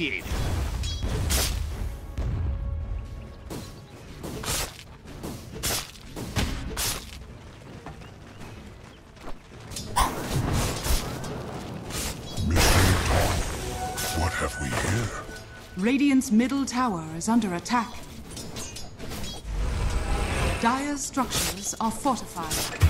Appreciate it. What have we here? Radiant's middle tower is under attack. Dire's structures are fortified.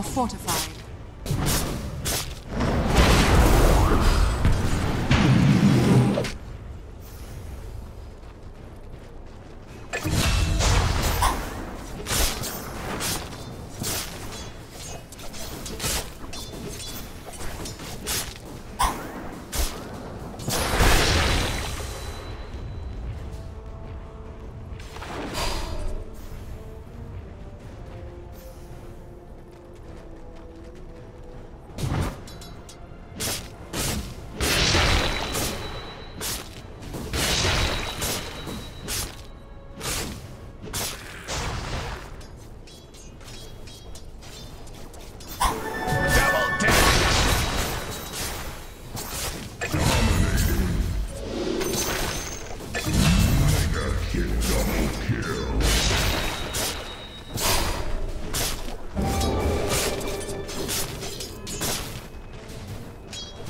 Are fortified.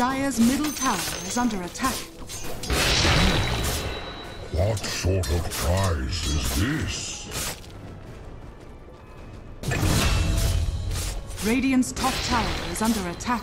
Dire's middle tower is under attack. What sort of prize is this? Radiant's top tower is under attack.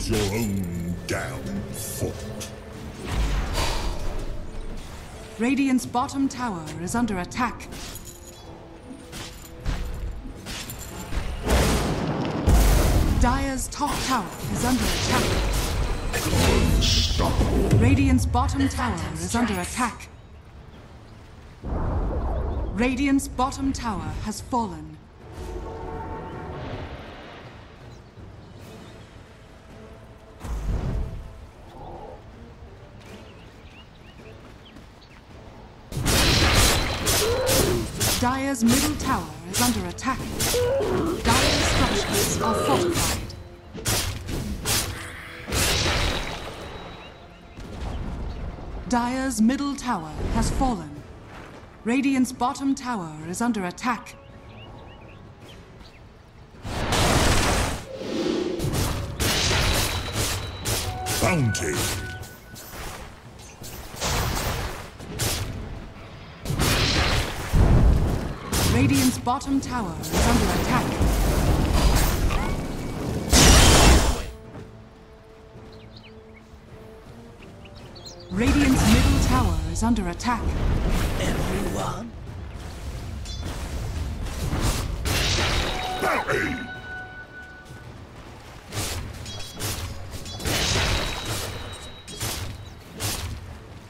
Was your own damn fault. Radiant's bottom tower is under attack. Dire's top tower is under attack. Radiant's bottom tower is under attack. Radiant's bottom tower has fallen. Dire's middle tower is under attack. Dire's structures are fortified. Dire's middle tower has fallen. Radiant's bottom tower is under attack. Bounty. Radiant's bottom tower is under attack. Radiant's middle tower is under attack. Everyone. Bounty.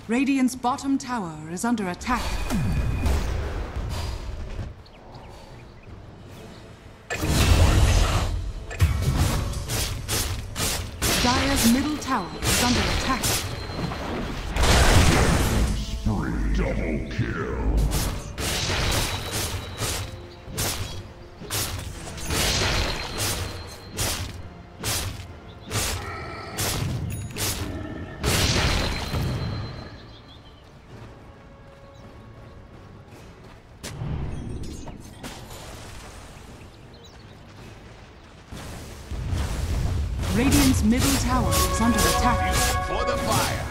Radiant's bottom tower is under attack. Middle tower is under attack. Double kill. For the fire.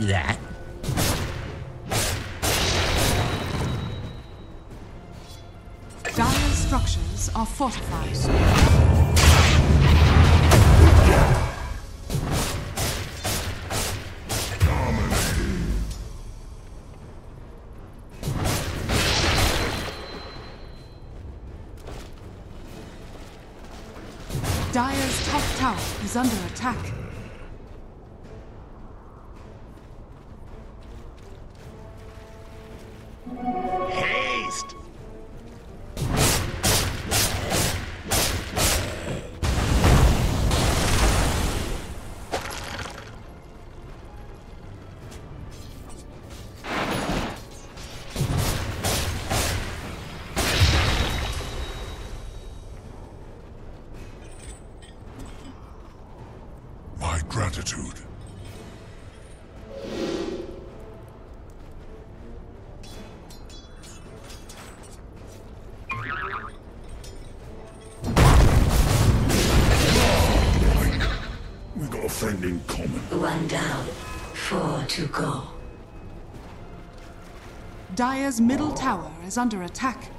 I'll that. Dire's structures are fortified. Dire's top tower is under attack. My gratitude. We got a friend in common. One down. Four to go. Dire's middle tower is under attack.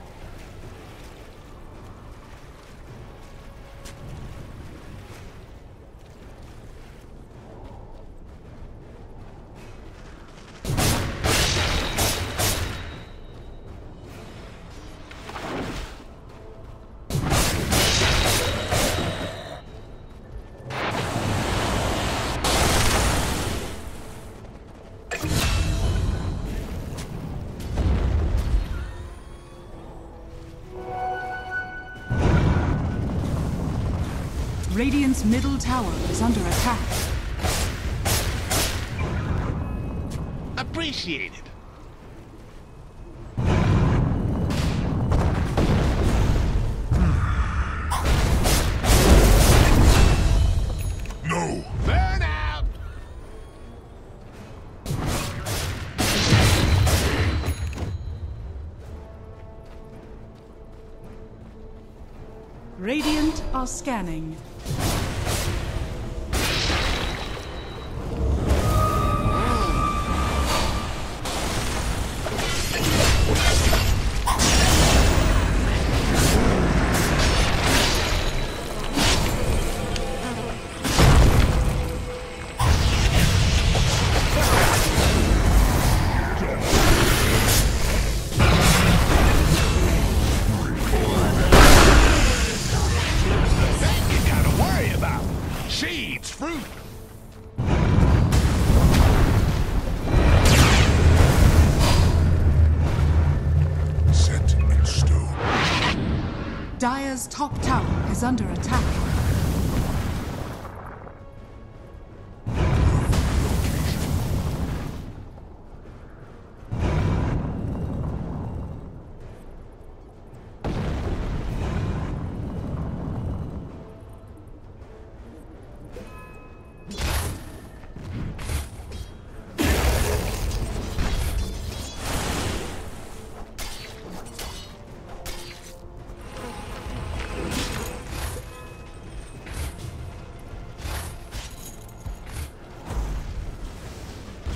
Radiant's middle tower is under attack. Appreciated. No! Burn out! Radiant are scanning. Under attack.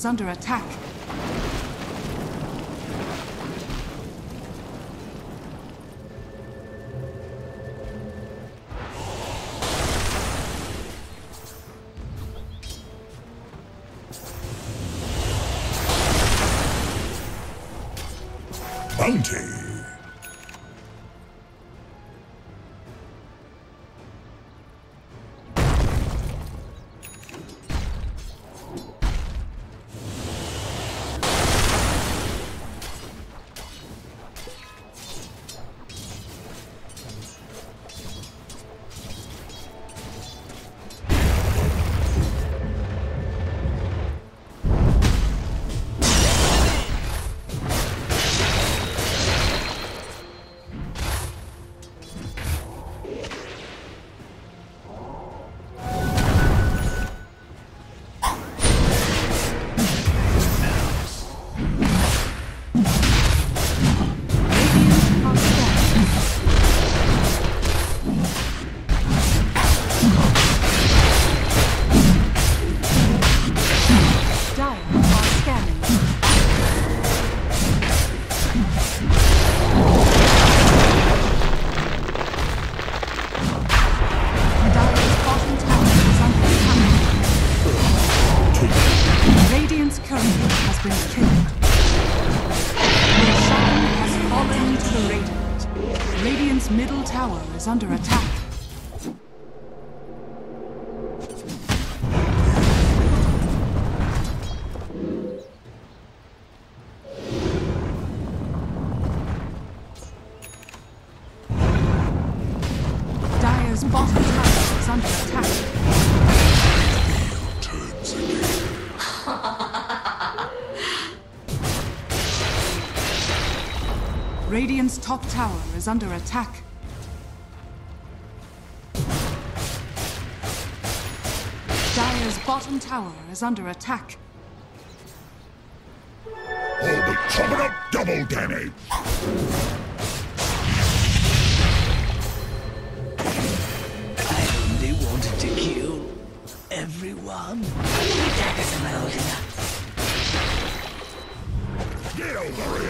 Is under attack. Middle tower is under attack. Dire's bottom tower is under attack. Radiant's top tower is under attack. Dire's bottom tower is under attack. All but chopping up double damage. I only wanted to kill everyone. That isn't enough. Get over it.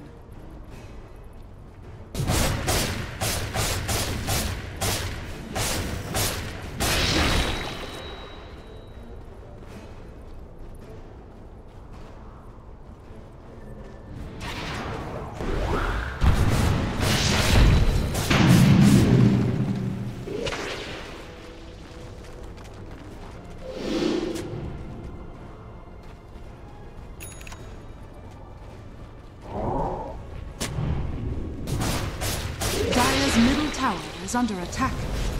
Is under attack.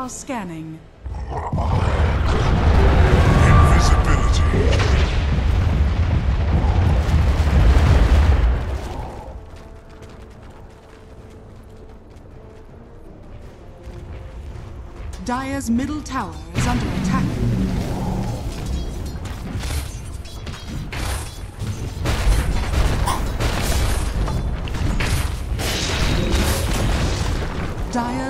Are scanning. Invisibility. Dire's middle tower is under attack.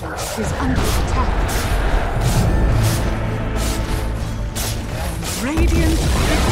is under attack. Radiant victory.